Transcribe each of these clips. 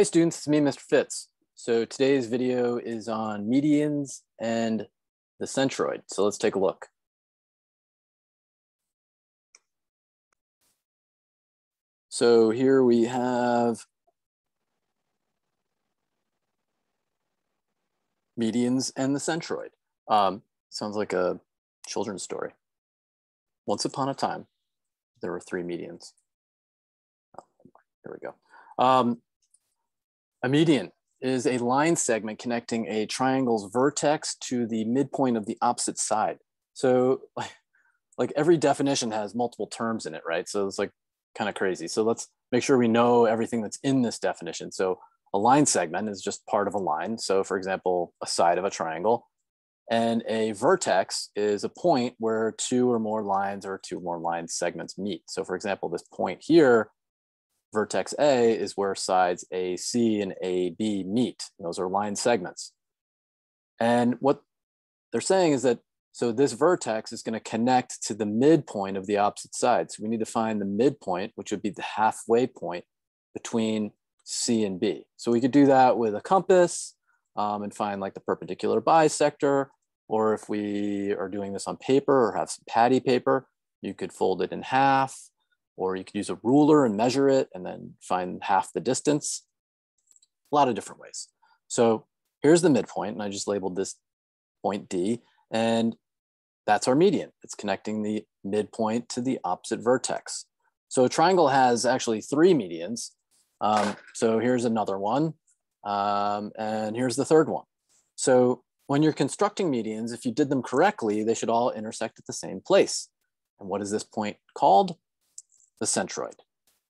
Hey students, it's me, Mr. Fitts. So today's video is on medians and the centroid. So let's take a look. So here we have medians and the centroid. Um, sounds like a children's story. Once upon a time, there were three medians. Oh, here we go. Um, a median is a line segment connecting a triangle's vertex to the midpoint of the opposite side. So like, every definition has multiple terms in it, right? So it's like kind of crazy. So let's make sure we know everything that's in this definition. So a line segment is just part of a line. So for example, a side of a triangle. And a vertex is a point where two or more lines or two more line segments meet. So for example, this point here, vertex A is where sides AC and AB meet. Those are line segments. And what they're saying is that, so this vertex is gonna connect to the midpoint of the opposite side. So we need to find the midpoint, which would be the halfway point between C and B. So we could do that with a compass um, and find like the perpendicular bisector, or if we are doing this on paper or have some patty paper, you could fold it in half, or you could use a ruler and measure it and then find half the distance. A lot of different ways. So here's the midpoint, and I just labeled this point D, and that's our median. It's connecting the midpoint to the opposite vertex. So a triangle has actually three medians, um, so here's another one. Um, and here's the third one. So when you're constructing medians, if you did them correctly, they should all intersect at the same place. And what is this point called? The centroid.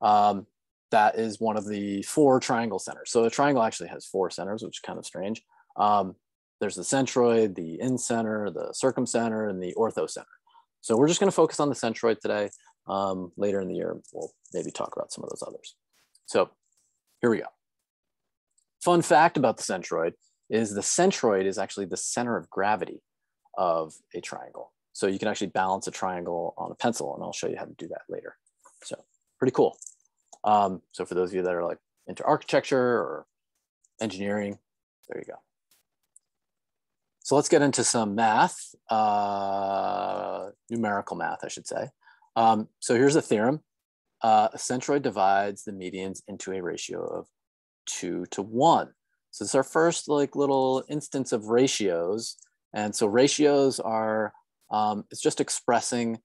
Um, that is one of the four triangle centers. So a triangle actually has four centers, which is kind of strange. Um, there's the centroid, the incenter, the circumcenter, and the orthocenter. So we're just going to focus on the centroid today. Um, later in the year, we'll maybe talk about some of those others. So here we go. Fun fact about the centroid is the centroid is actually the center of gravity of a triangle. So you can actually balance a triangle on a pencil and I'll show you how to do that later. So pretty cool. Um, so for those of you that are like into architecture or engineering, there you go. So let's get into some math, uh, numerical math, I should say. Um, so here's a theorem uh, a centroid divides the medians into a ratio of two to one. So it's our first like little instance of ratios. And so ratios are, um, it's just expressing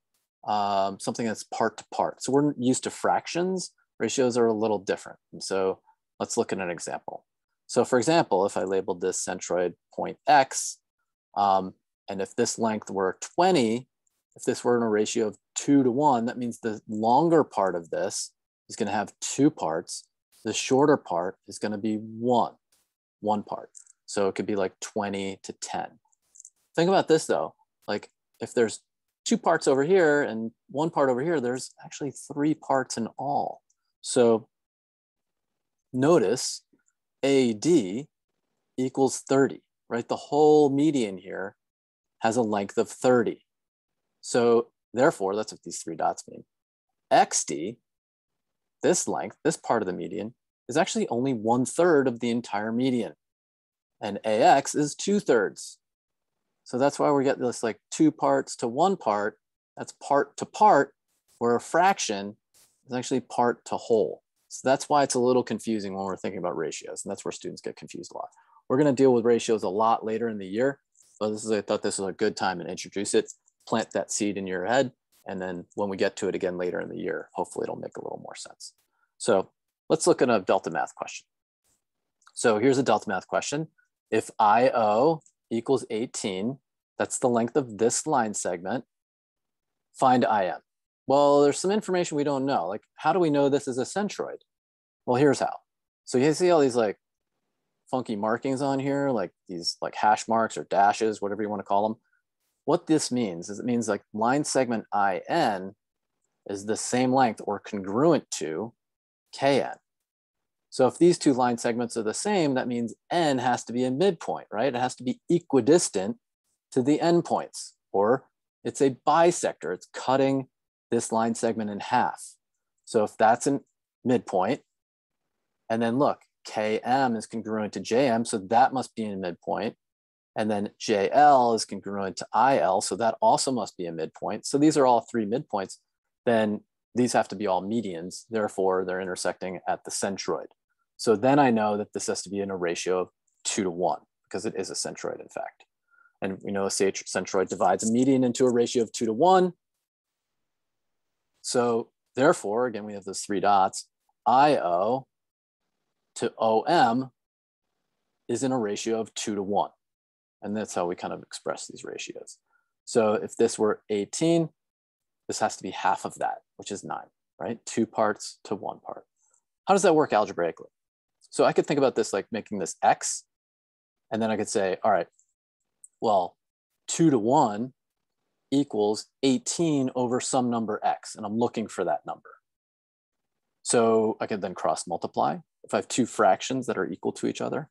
um, something that's part to part. So we're used to fractions, ratios are a little different. And so let's look at an example. So for example, if I labeled this centroid point X, um, and if this length were 20, if this were in a ratio of two to one, that means the longer part of this is going to have two parts. The shorter part is going to be one, one part. So it could be like 20 to 10. Think about this though, like if there's two parts over here and one part over here, there's actually three parts in all. So notice AD equals 30, right? The whole median here has a length of 30. So therefore, that's what these three dots mean. XD, this length, this part of the median, is actually only one third of the entire median. And AX is two thirds. So that's why we get this like two parts to one part. That's part to part, where a fraction is actually part to whole. So that's why it's a little confusing when we're thinking about ratios. And that's where students get confused a lot. We're going to deal with ratios a lot later in the year. But this is, I thought this was a good time to introduce it plant that seed in your head. And then when we get to it again later in the year, hopefully it'll make a little more sense. So let's look at a DeltaMath question. So here's a DeltaMath question. If IO equals 18, that's the length of this line segment, find IM. Well, there's some information we don't know. Like, how do we know this is a centroid? Well, here's how. So you see all these like funky markings on here, like these like hash marks or dashes, whatever you want to call them what this means is it means like line segment IN is the same length or congruent to KN. So if these two line segments are the same, that means N has to be a midpoint, right? It has to be equidistant to the endpoints, or it's a bisector. It's cutting this line segment in half. So if that's a midpoint, and then look, KM is congruent to JM, so that must be a midpoint. And then JL is congruent to IL, so that also must be a midpoint. So these are all three midpoints. Then these have to be all medians, therefore they're intersecting at the centroid. So then I know that this has to be in a ratio of two to one because it is a centroid in fact. And we know a centroid divides a median into a ratio of two to one. So therefore, again, we have those three dots, IO to OM is in a ratio of two to one. And that's how we kind of express these ratios. So if this were 18, this has to be half of that, which is nine, right? Two parts to one part. How does that work algebraically? So I could think about this like making this X, and then I could say, all right, well, two to one equals 18 over some number X, and I'm looking for that number. So I could then cross multiply. If I have two fractions that are equal to each other,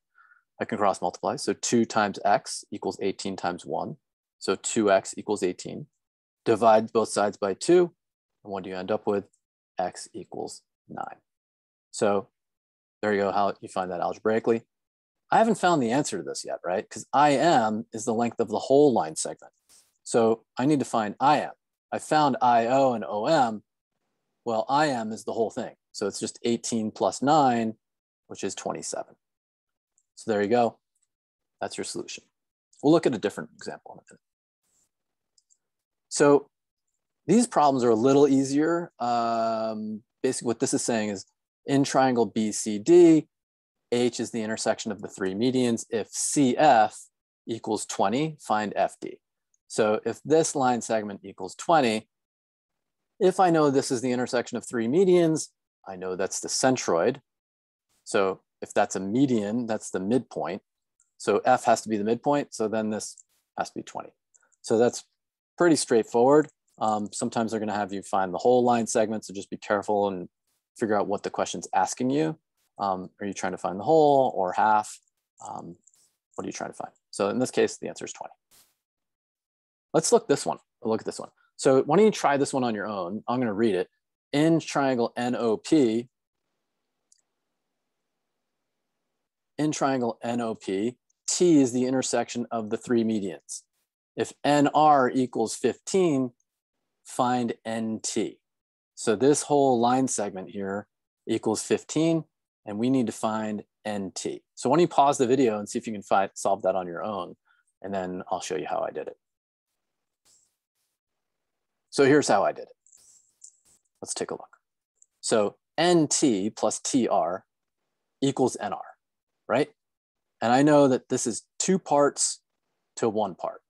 I can cross multiply. So two times X equals 18 times one. So 2X equals 18 divide both sides by two, and what do you end up with? X equals nine. So there you go, how you find that algebraically. I haven't found the answer to this yet, right? Because IM is the length of the whole line segment. So I need to find IM. I found IO and OM. Well, IM is the whole thing. So it's just 18 plus 9, which is 27. So there you go. That's your solution. We'll look at a different example in a minute. So these problems are a little easier. Um, basically what this is saying is in triangle BCD, H is the intersection of the three medians. If CF equals 20, find FD. So if this line segment equals 20, if I know this is the intersection of three medians, I know that's the centroid. So if that's a median, that's the midpoint. So F has to be the midpoint. So then this has to be 20. So that's pretty straightforward. Um, sometimes they're going to have you find the whole line segment, so just be careful and figure out what the question's asking you. Um, are you trying to find the whole or half? Um, what are you trying to find? So in this case, the answer is 20. Let's look this one. Look at this one. So why don't you try this one on your own? I'm going to read it. In triangle NOP, in triangle NOP, T is the intersection of the three medians. If NR equals 15, find NT. So this whole line segment here equals 15, and we need to find NT. So why don't you pause the video and see if you can find, solve that on your own, and then I'll show you how I did it. So here's how I did it. Let's take a look. So NT plus TR equals NR, right? And I know that this is two parts to one part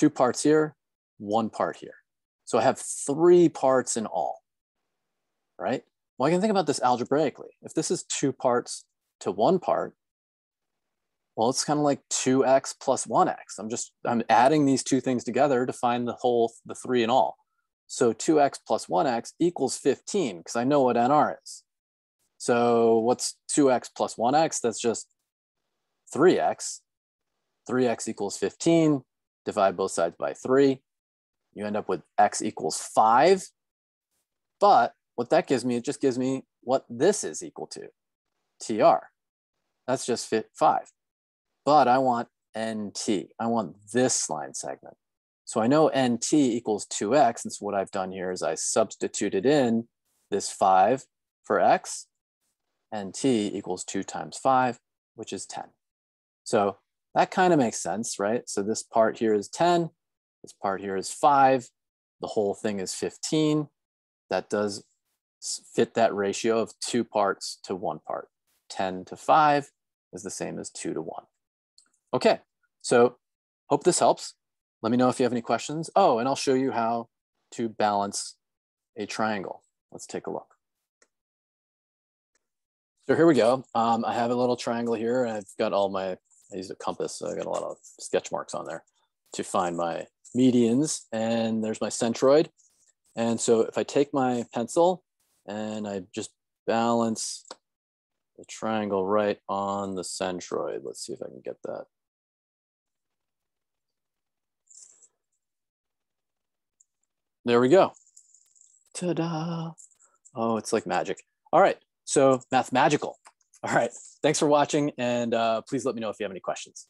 two parts here, one part here. So I have three parts in all, right? Well, I can think about this algebraically. If this is two parts to one part, well, it's kind of like 2x plus 1x. I'm just, I'm adding these two things together to find the whole, the three in all. So 2x plus 1x equals 15, because I know what NR is. So what's 2x plus 1x? That's just 3x. 3x equals 15 divide both sides by three, you end up with x equals five. But what that gives me, it just gives me what this is equal to, tr. That's just fit five. But I want nt, I want this line segment. So I know nt equals 2x, and so what I've done here is I substituted in this 5 for x, nt equals 2 times 5, which is 10. So that kind of makes sense, right? So this part here is 10, this part here is five, the whole thing is 15. That does fit that ratio of two parts to one part. 10 to five is the same as two to one. Okay, so hope this helps. Let me know if you have any questions. Oh, and I'll show you how to balance a triangle. Let's take a look. So here we go. Um, I have a little triangle here and I've got all my I used a compass, so I got a lot of sketch marks on there to find my medians. And there's my centroid. And so if I take my pencil and I just balance the triangle right on the centroid, let's see if I can get that. There we go. Ta-da. Oh, it's like magic. All right. so math magical. All right. Thanks for watching. And uh, please let me know if you have any questions.